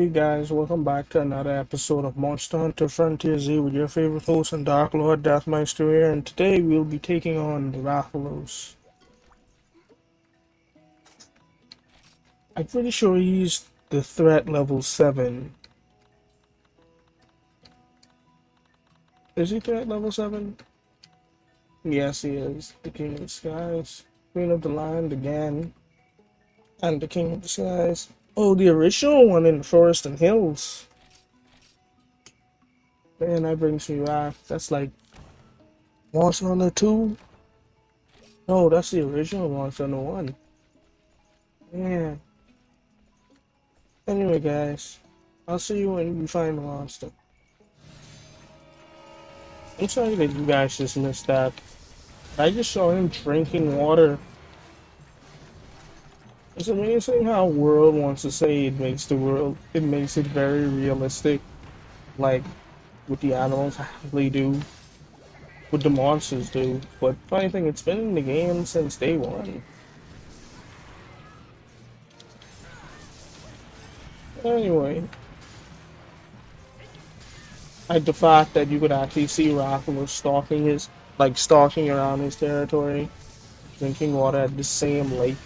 Hey guys, welcome back to another episode of Monster Hunter Frontier Z with your favorite host and Dark Lord Deathmeister here, and today we'll be taking on Rathalos. I'm pretty sure he's the threat level 7. Is he threat level 7? Yes, he is. The King of the Skies, Queen of the Land again, and the King of the Skies. Oh, the original one in the Forest and Hills. Man, that brings me back. That's like Monster Hunter 2. No, that's the original Monster Hunter 1. Yeah. Anyway, guys, I'll see you when we find the monster. I'm sorry that you guys just missed that. I just saw him drinking water it's amazing how World wants to say it makes the world, it makes it very realistic, like what the animals actually do, what the monsters do. But funny thing, it's been in the game since day one. Anyway, like the fact that you could actually see Rathalos stalking his, like stalking around his territory, drinking water at the same lake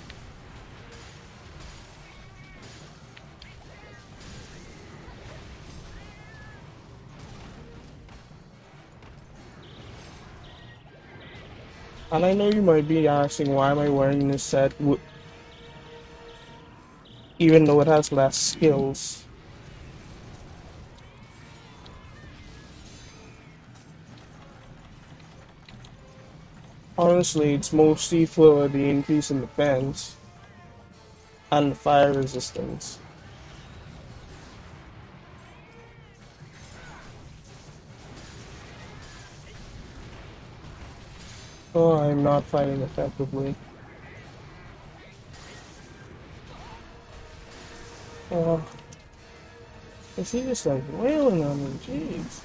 And I know you might be asking why am I wearing this set even though it has less skills. Honestly, it's mostly for the increase in defense and fire resistance. Oh, I'm not fighting effectively. Oh. Is he just like wailing on me? Jeez.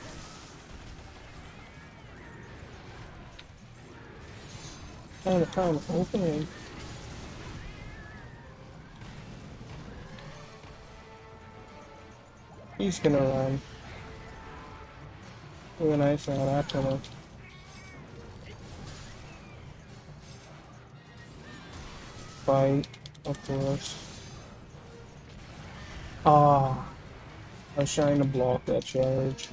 Trying to find an opening. He's gonna run. When I saw that coming. Of course. Ah, I was trying to block that charge.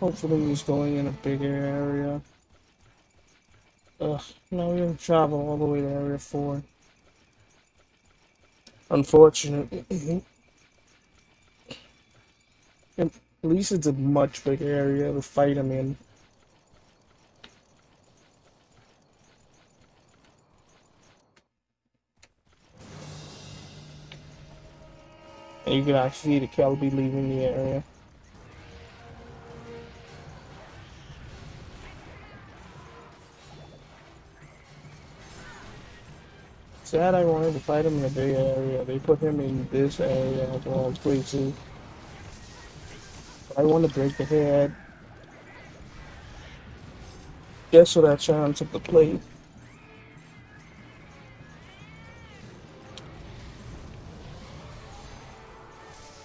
Hopefully he's going in a bigger area. Ugh, now we have to travel all the way to Area 4. Unfortunately. At least it's a much bigger area to fight him in. And you can actually see the Kelbi leaving the area. Sad I wanted to fight him in the Bay area. They put him in this area of all places. I want to break the head. Guess for that chance of the plate.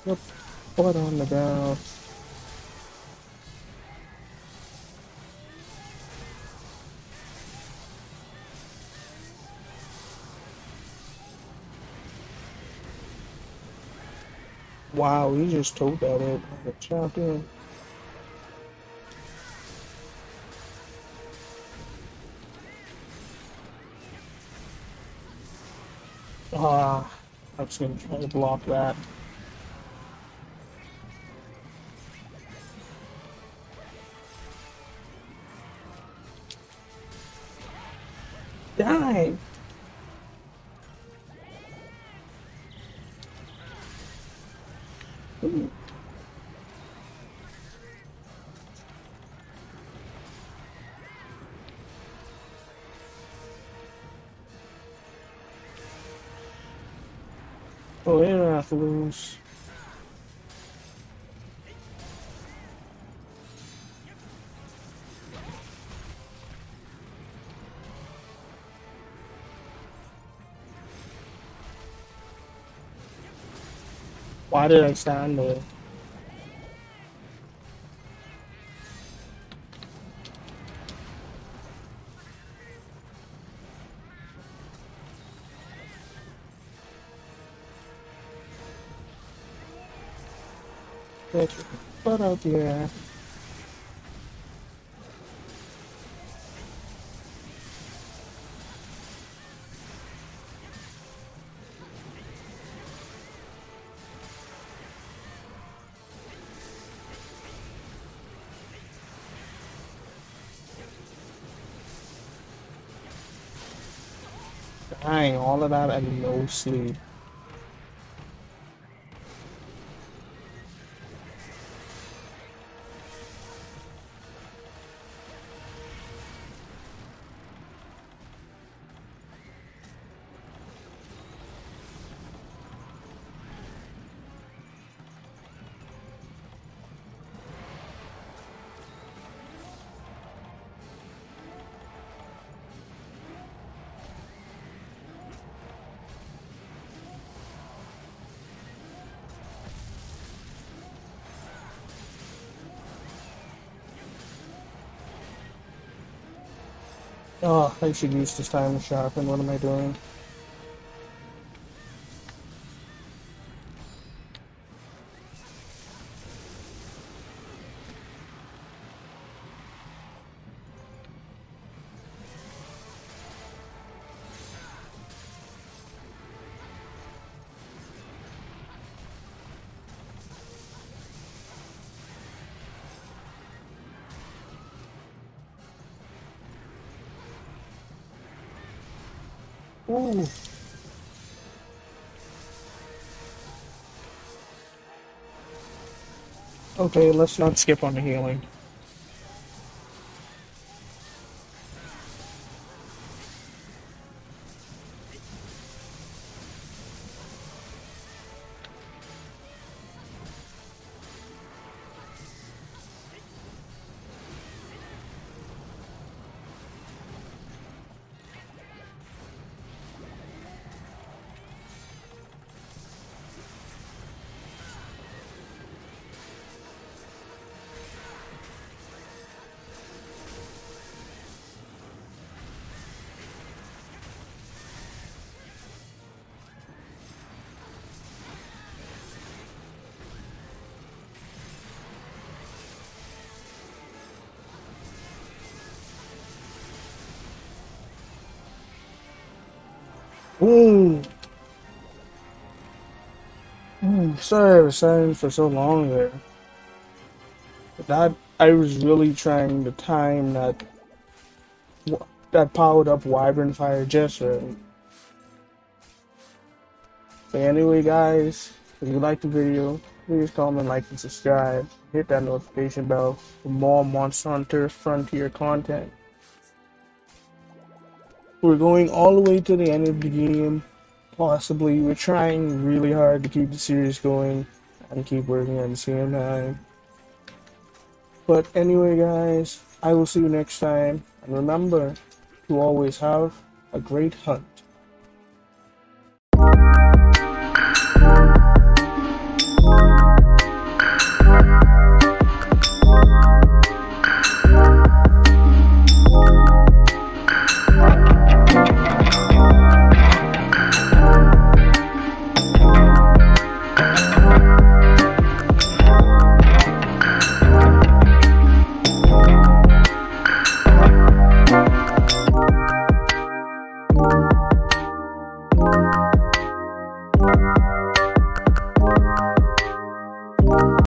Yep, what on the ground. Wow, he just told that at like a champion. Ah, I was gonna try to block that. Die! Oh, Why did I stand there? Get your butt Dang, all of that and no sleep. Oh, I should use this time to sharpen. What am I doing? Ooh. Okay, let's not skip on the healing. Ooh. Ooh, sorry I was silent for so long there. That I was really trying to time that that powered up Wyvern Fire just right. But anyway guys, if you liked the video, please comment, like, and subscribe. Hit that notification bell for more Monster Hunter Frontier content. We're going all the way to the end of the game. Possibly. We're trying really hard to keep the series going and keep working at the same time. But anyway, guys, I will see you next time. And remember to always have a great hunt.